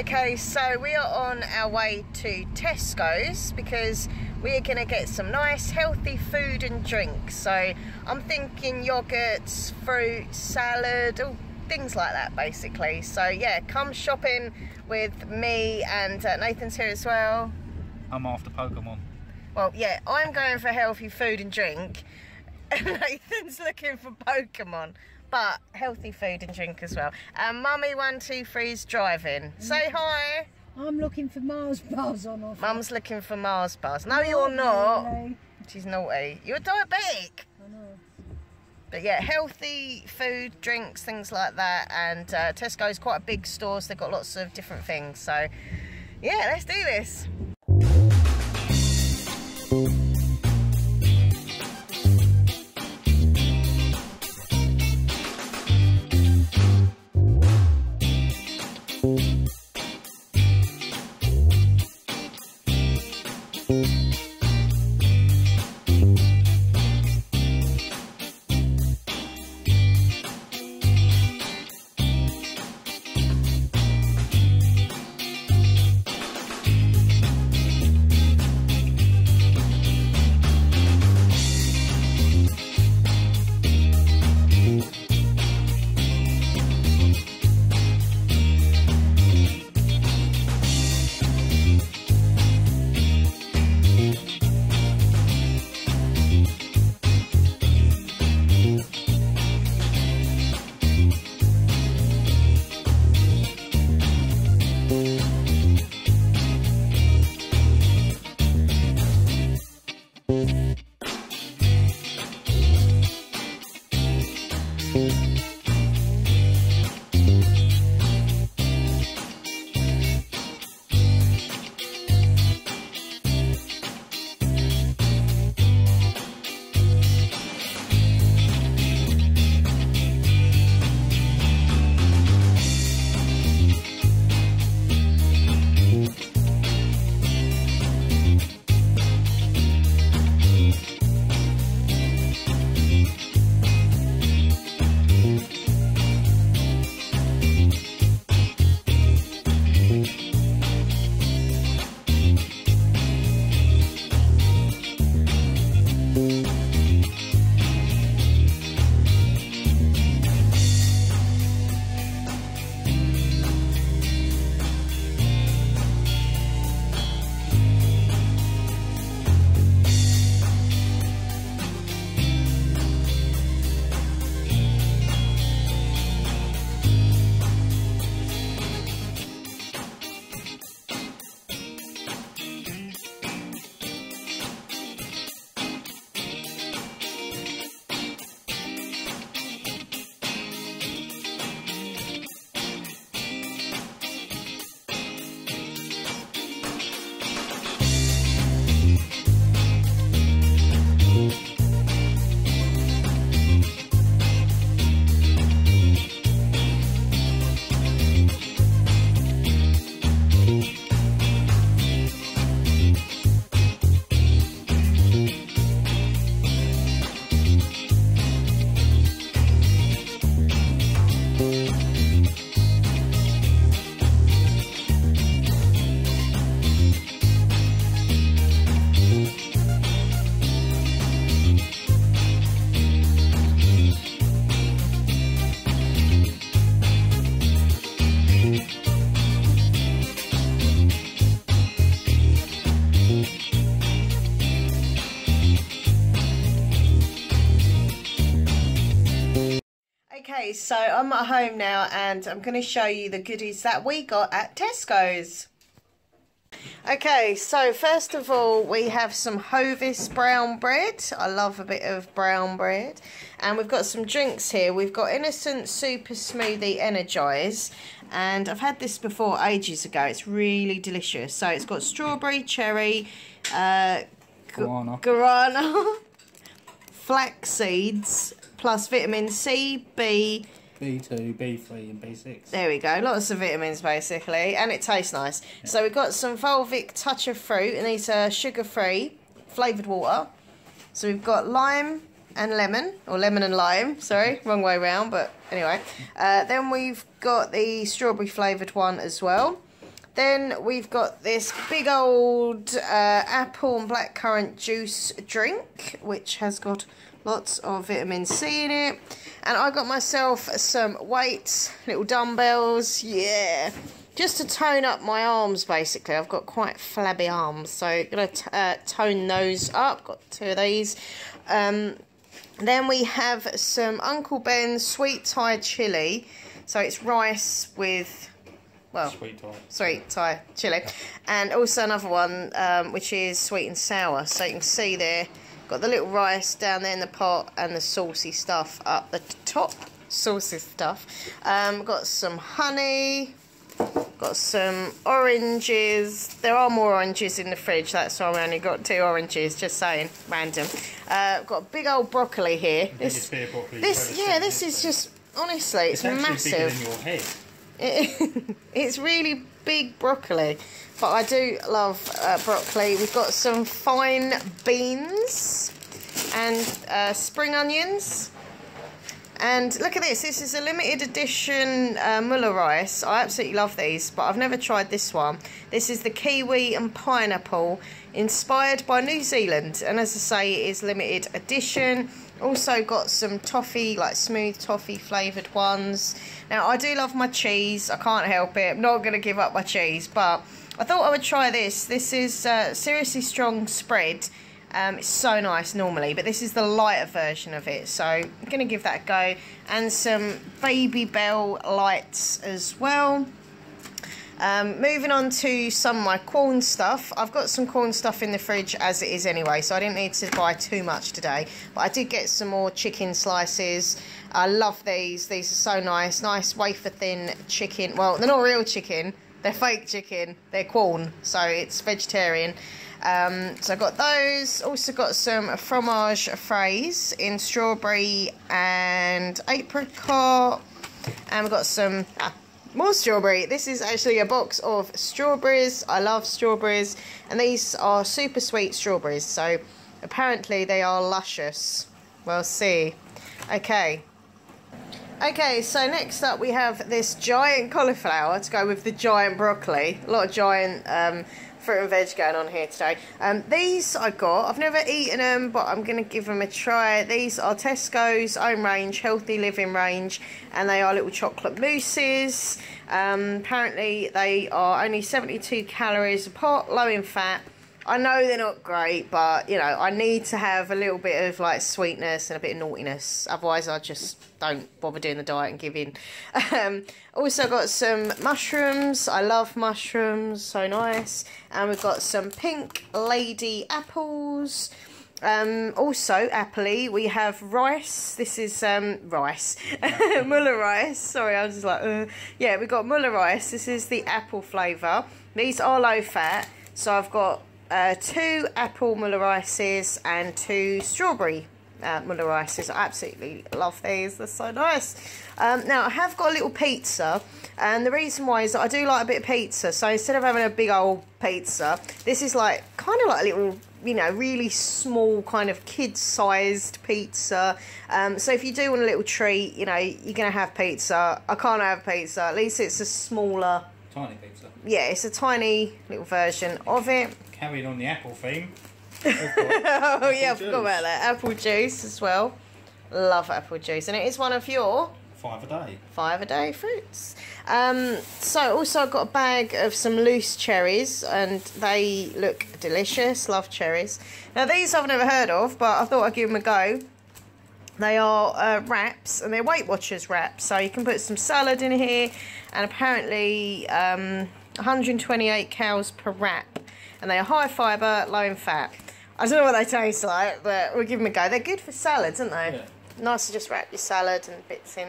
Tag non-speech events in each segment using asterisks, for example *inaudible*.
Okay, so we are on our way to Tesco's because we are going to get some nice healthy food and drinks. So I'm thinking yogurts, fruit, salad, all things like that basically. So yeah, come shopping with me and uh, Nathan's here as well. I'm after Pokemon. Well, yeah, I'm going for healthy food and drink. And *laughs* Nathan's looking for Pokemon. But healthy food and drink as well. And Mummy one two three is driving. Say hi. I'm looking for Mars bars on offer. Mum's looking for Mars bars. No, you're not. Really. She's naughty. You're diabetic. I know. But yeah, healthy food, drinks, things like that. And uh, Tesco's quite a big store, so they've got lots of different things. So yeah, let's do this. Okay, so I'm at home now and I'm going to show you the goodies that we got at Tesco's. Okay, so first of all, we have some Hovis brown bread. I love a bit of brown bread. And we've got some drinks here. We've got Innocent Super Smoothie Energize. And I've had this before ages ago. It's really delicious. So it's got strawberry, cherry, uh, gu- Guarana. guarana, *laughs* flax seeds, plus vitamin C, B, B2, B3 and B6. there we go. Lots of vitamins, basically. And it tastes nice. So we've got some Volvic Touch of Fruit, and these are sugar-free, flavoured water. So we've got lime and lemon, or lemon and lime, sorry, *laughs* wrong way round, but anyway. Uh, then we've got the strawberry flavoured one as well. Then we've got this big old uh, apple and blackcurrant juice drink, which has got lots of vitamin C in it. And I got myself some weights, little dumbbells, yeah. Just to tone up my arms, basically. I've got quite flabby arms, so gonna uh, tone those up. Got two of these. Um, then we have some Uncle Ben's sweet Thai chili. So it's rice with, well, Sweet Thai. sweet Thai chili. And also another one, um, which is sweet and sour. So you can see there, got the little rice down there in the pot and the saucy stuff up the top. Saucy stuff. Um, got some honey. Got some oranges. There are more oranges in the fridge. That's why we only got two oranges. Just saying, random. Uh, got a big old broccoli here. Of broccoli this, yeah, this is just honestly, it's, It's massive. It, *laughs* it's really big broccoli, but I do love uh, broccoli. We've got some fine beans and uh, spring onions. And look at this, this is a limited edition uh, Muller rice. I absolutely love these, but I've never tried this one. This is the kiwi and pineapple, inspired by New Zealand. And as I say, it is limited edition. Also got some toffee, like smooth toffee flavoured ones. Now, I do love my cheese. I can't help it. I'm not going to give up my cheese, but I thought I would try this. This is uh, seriously strong spread. Um, it's so nice normally, but this is the lighter version of it. So I'm going to give that a go. And some Babybel lights as well. Um, moving on to some of my Quorn stuff. I've got some Quorn stuff in the fridge as it is anyway, so I didn't need to buy too much today. But I did get some more chicken slices. I love these. These are so nice. Nice wafer thin chicken. Well, they're not real chicken. They're fake chicken. They're Quorn, so it's vegetarian. Um, so I got those. Also got some fromage frais in strawberry and apricot. And we've got some ah, more strawberry. This is actually a box of strawberries. I love strawberries. And these are super sweet strawberries. So apparently they are luscious. We'll see. Okay. Okay, so next up we have this giant cauliflower to go with the giant broccoli. A lot of giant um, fruit and veg going on here today. Um, these I got. I've never eaten them, but I'm going to give them a try. These are Tesco's own range, healthy living range, and they are little chocolate mousses. Um, apparently, they are only 72 calories a pot, low in fat. I know they're not great, but you know, I need to have a little bit of like sweetness and a bit of naughtiness. Otherwise, I just don't bother doing the diet and give in. *laughs* Um, also got some mushrooms. I love mushrooms, so nice. And we've got some pink lady apples. Um, also, happily, we have rice. This is um, rice, *laughs* Muller rice. Sorry, I was just like, uh. yeah, we got Muller rice. This is the apple flavour. These are low fat, so I've got uh, two apple Muller rices and two strawberry uh, Muller rices. I absolutely love these. They're so nice. Um, now I have got a little pizza, and the reason why is that I do like a bit of pizza. So instead of having a big old pizza, this is like kind of like a little you know, really small kind of kid-sized pizza. Um, so if you do want a little treat, you know, you're gonna have pizza. I can't have pizza. At least it's a smaller. Tiny pizza. Yeah, it's a tiny little version of it. Carrying on the apple theme. *laughs* oh yeah, I forgot about that. Apple juice as well. Love apple juice, and it is one of your Five a day. five a day fruits. Um, so also I've got a bag of some loose cherries and they look delicious. Love cherries. Now these I've never heard of, but I thought I'd give them a go. They are uh, wraps and they're Weight Watchers wraps. So you can put some salad in here and apparently um, 128 calories per wrap. And they are high fibre, low in fat. I don't know what they taste like, but we'll give them a go. They're good for salads, aren't they? Yeah. Nice to just wrap your salad and bits in.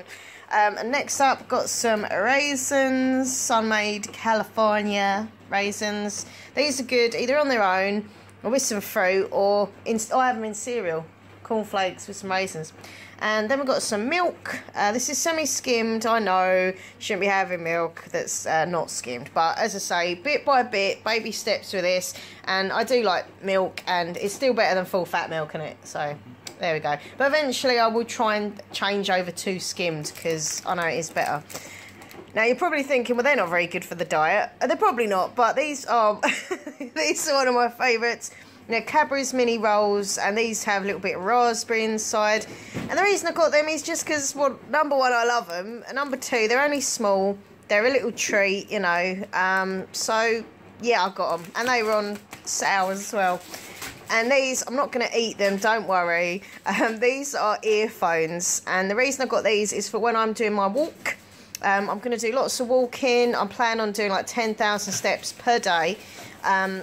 Um, and next up, got some raisins, Sun-Maid California raisins. These are good either on their own or with some fruit, or in, I have them in cereal, cornflakes with some raisins. And then we've got some milk. Uh, this is semi-skimmed. I know shouldn't be having milk that's uh, not skimmed, but as I say, bit by bit, baby steps with this. And I do like milk, and it's still better than full fat milk in it. So there we go. But eventually, I will try and change over to skimmed because I know it is better. Now you're probably thinking, well, they're not very good for the diet. Uh, They're probably not, but these are *laughs* these are one of my favourites. Know, Cadbury's mini rolls, and these have a little bit of raspberry inside. And the reason I got them is just because, well, number one, I love them, and number two, they're only small. They're a little treat, you know. Um, so yeah, I got them, and they were on sale as well. And these, I'm not going to eat them, don't worry. *laughs* Um, these are earphones, and the reason I got these is for when I'm doing my walk. Um, I'm going to do lots of walking. I'm planning on doing like 10,000 steps per day. Um,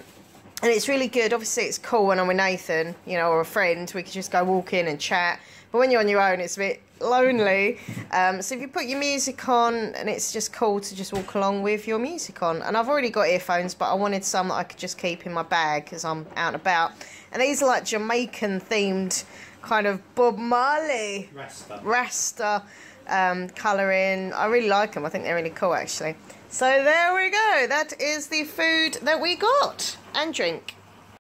and it's really good. Obviously, it's cool when I'm with Nathan, you know, or a friend. We can just go walk in and chat. But when you're on your own, it's a bit lonely. Um, so if you put your music on, and it's just cool to just walk along with your music on. And I've already got earphones, but I wanted some that I could just keep in my bag because I'm out and about. And these are like Jamaican themed, kind of Bob Marley. Rasta. Rasta um, colouring. I really like them. I think they're really cool, actually. So there we go. That is the food that we got and drink.